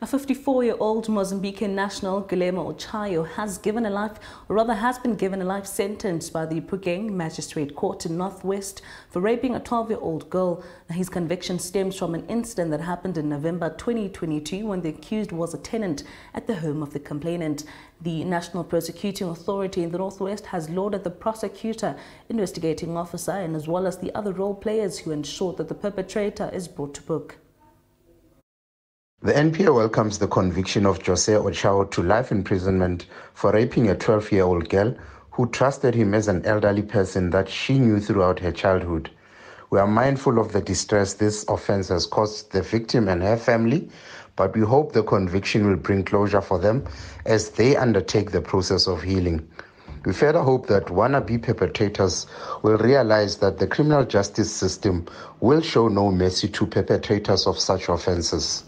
A 54-year-old Mozambican national, Guilhermo Uchaio, has given a life, or rather has been given a life sentence by the Phokeng Magistrate Court in Northwest for raping a 12-year-old girl. His conviction stems from an incident that happened in November 2022 when the accused was a tenant at the home of the complainant. The National Prosecuting Authority in the Northwest has lauded the prosecutor, investigating officer, and as well as the other role players who ensured that the perpetrator is brought to book. The NPA welcomes the conviction of Jose Uchaio to life imprisonment for raping a 12 year old girl who trusted him as an elderly person that she knew throughout her childhood. We are mindful of the distress this offense has caused the victim and her family, but we hope the conviction will bring closure for them as they undertake the process of healing. We further hope that wannabe perpetrators will realize that the criminal justice system will show no mercy to perpetrators of such offenses.